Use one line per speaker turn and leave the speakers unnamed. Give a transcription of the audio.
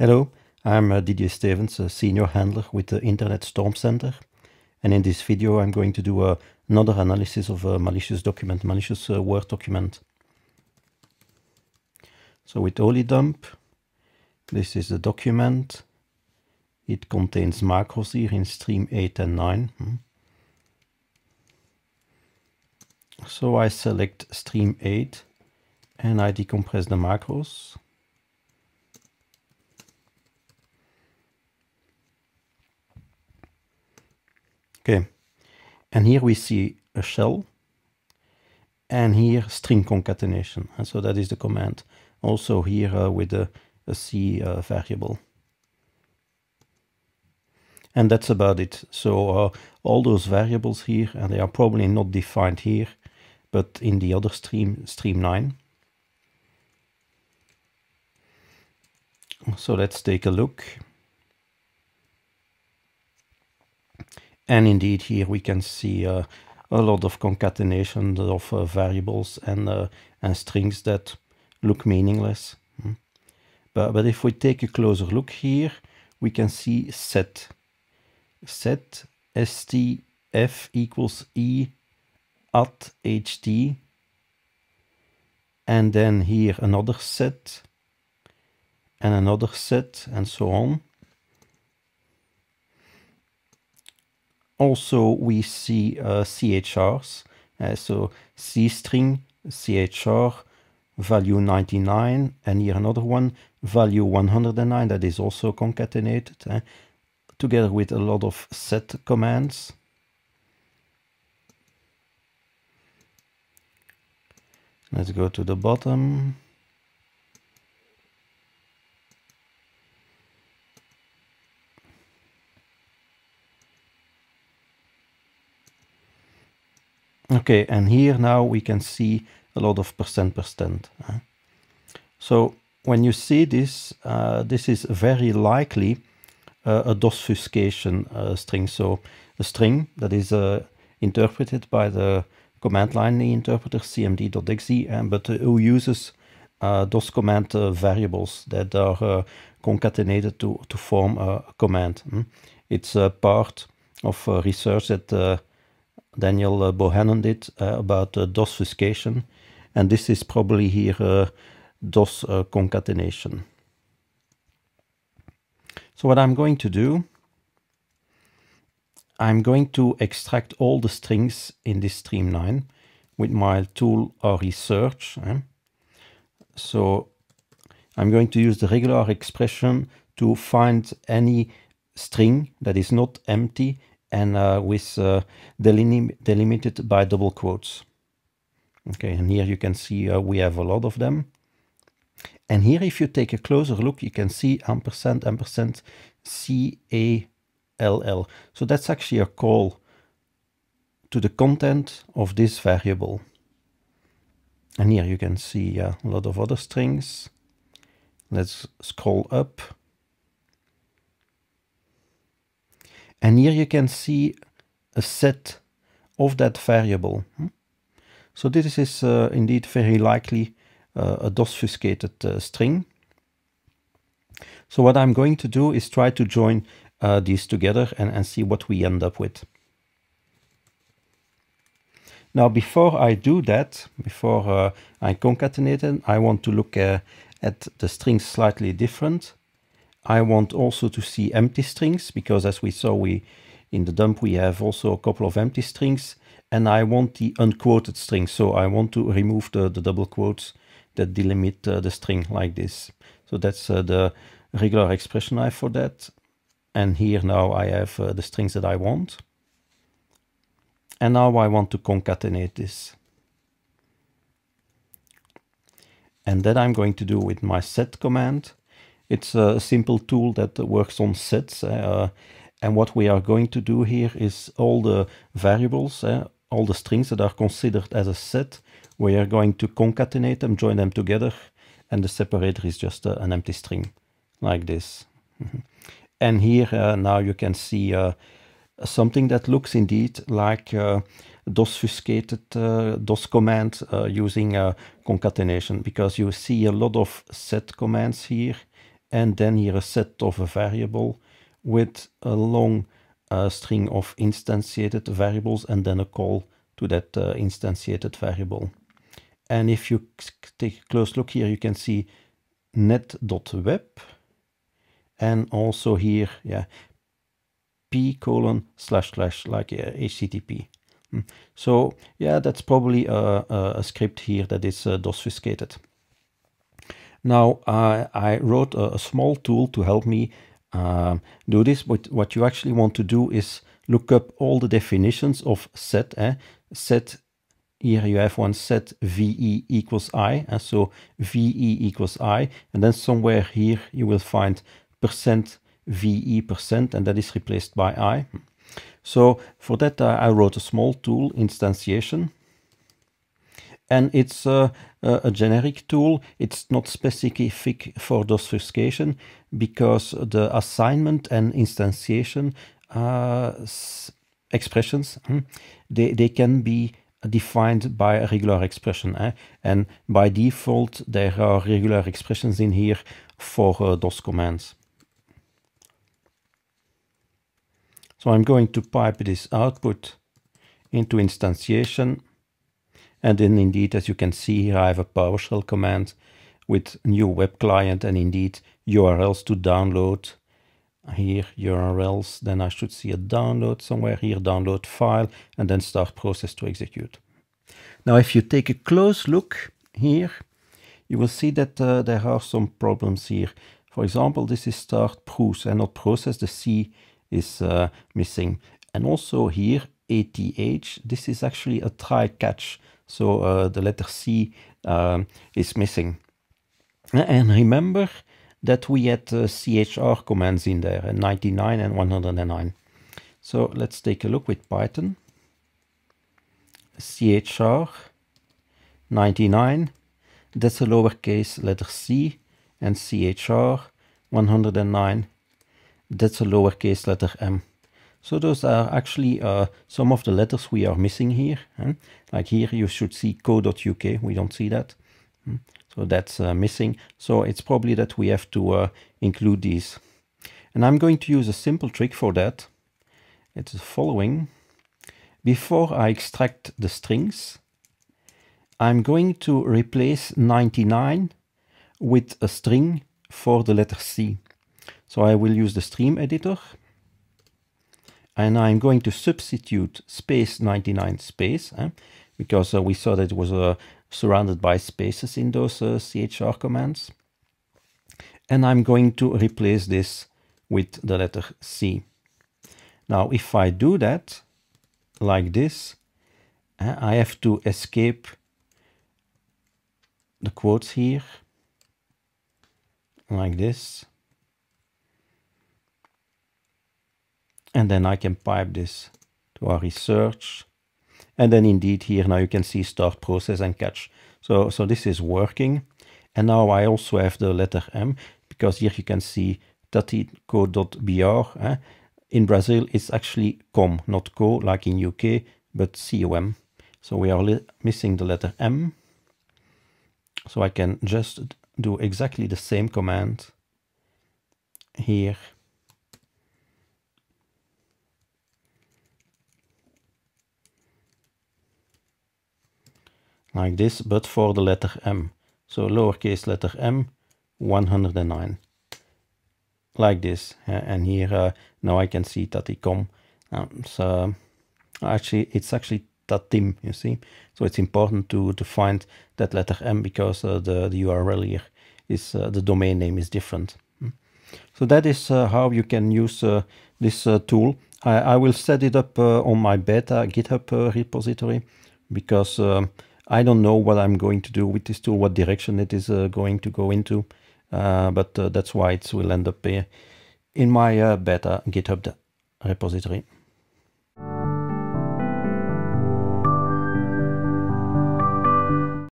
Hello, I'm uh, Didier Stevens, a senior handler with the Internet Storm Center. And in this video, I'm going to do uh, another analysis of a malicious document, malicious uh, Word document. So with oledump, this is the document. It contains macros here in stream 8 and 9. Hmm. So I select stream 8 and I decompress the macros. Okay, and here we see a shell and here string concatenation. And so that is the command. Also here uh, with a, a C uh, variable. And that's about it. So uh, all those variables here, and they are probably not defined here, but in the other stream, stream 9. So let's take a look. And indeed, here we can see uh, a lot of concatenation of uh, variables and, uh, and strings that look meaningless. Hmm. But, but if we take a closer look here, we can see set. Set stf equals e at ht. And then here another set and another set and so on. Also, we see uh, CHRs. Uh, so C string, CHR, value 99, and here another one, value 109, that is also concatenated, uh, together with a lot of set commands. Let's go to the bottom. Okay, and here now we can see a lot of percent percent. Uh. So when you see this, uh, this is very likely uh, a DOSfuscation uh, string. So a string that is uh, interpreted by the command line interpreter cmd.exe, and but who uses DOS command variables that are concatenated to, to form a command. Mm. It's a part of research that Daniel uh, Bohannon did uh, about uh, DOSfuscation. And this is probably here DOS concatenation. So what I'm going to do, I'm going to extract all the strings in this stream 9 with my tool re-search. Eh? So I'm going to use the regular expression to find any string that is not empty and uh, with uh, delim delimited by double quotes. Okay, and here you can see uh, we have a lot of them. And here, if you take a closer look, you can see ampersand, ampersand, C-A-L-L. So that's actually a call to the content of this variable. And here you can see uh, a lot of other strings. Let's scroll up. And here you can see a set of that variable. Hmm? So this is uh, indeed very likely uh, a DOSfuscated uh, string. So what I'm going to do is try to join uh, these together and, and see what we end up with. Now before I do that, before uh, I concatenate it, I want to look uh, at the strings slightly different. I want also to see empty strings because as we saw we in the dump we have also a couple of empty strings and I want the unquoted string so I want to remove the, the double quotes that delimit uh, the string like this. So that's uh, the regular expression I have for that and here now I have uh, the strings that I want. And now I want to concatenate this. And that I'm going to do with my set command. It's a simple tool that works on sets. Uh, and what we are going to do here is all the variables, uh, all the strings that are considered as a set, we are going to concatenate them, join them together, and the separator is just uh, an empty string, like this. and here uh, now you can see uh, something that looks indeed like uh, DOSfuscated uh, DOS command uh, using concatenation, because you see a lot of set commands here, and then here a set of a variable with a long uh, string of instantiated variables and then a call to that uh, instantiated variable. And if you take a close look here, you can see net.web and also here, yeah, p colon slash slash like uh, HTTP. Hmm. So yeah, that's probably a, a, script here that is uh. Now uh, I wrote a, a, small tool to help me uh, do this, but what you actually want to do is look up all the definitions of set. Eh? Set here you have one set ve equals i, and so ve equals i, and then somewhere here you will find percent ve percent, and that is replaced by i. So for that uh, I wrote a small tool, instantiation, and it's uh, a generic tool. It's not specific for DOSfuscation because the assignment and instantiation uh, expressions, hmm, they, they can be defined by a regular expression. Eh? And by default, there are regular expressions in here for uh, DOS commands. So I'm going to pipe this output into instantiation. And then indeed, as you can see here, I have a PowerShell command with new web client and indeed URLs to download here URLs, then I should see a download somewhere here, download file, and then start process to execute. Now, if you take a close look here, you will see that uh, there are some problems here. For example, this is start proce and not process. The C is uh, missing. And also here, ATH, this is actually a try catch. So uh, the letter C um, is missing. And remember, that we had uh, CHR commands in there, uh, 99 and 109. So let's take a look with Python. CHR 99, that's a lowercase letter c, and CHR 109, that's a lowercase letter m. So those are actually uh, some of the letters we are missing here. Like here you should see co.uk, we don't see that. Hmm. So that's uh, missing. So it's probably that we have to uh, include these. And I'm going to use a simple trick for that. It's the following. Before I extract the strings, I'm going to replace 99 with a string for the letter C. So I will use the stream editor and I'm going to substitute space 99 space eh, because uh, we saw that it was a surrounded by spaces in those uh, CHR commands. And I'm going to replace this with the letter C. Now, if I do that like this, uh, I have to escape the quotes here like this. And then I can pipe this to our re-search and then indeed here now you can see start process and catch. So, so this is working. And now I also have the letter M because here you can see tatico.br. Eh? In Brazil, it's actually com, not co like in UK, but com. So we are missing the letter M. So I can just do exactly the same command here like this, but for the letter M. So lowercase letter M, 109. Like this. and here, uh, now I can see Taticom. Um, so actually, it's actually Tatim, you see. So it's important to, to find that letter M because uh, the, the URL here is, uh, the domain name is different. Hmm. So that is uh, how you can use uh, this uh, tool. I, I, will set it up on my beta GitHub repository because um, I don't know what I'm going to do with this tool, what direction it is uh, going to go into, uh, but uh, that's why it will end up in my uh, beta GitHub repository.